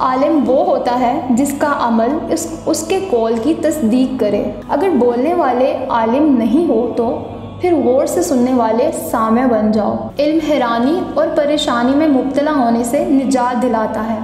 आलिम वो होता है जिसका अमल इस उसके कौल की तस्दीक करे। अगर बोलने वाले आलिम नहीं हो तो फिर गौर से सुनने वाले सामे बन जाओ। इल्म हैरानी और परेशानी में मुबतला होने से निजात दिलाता है।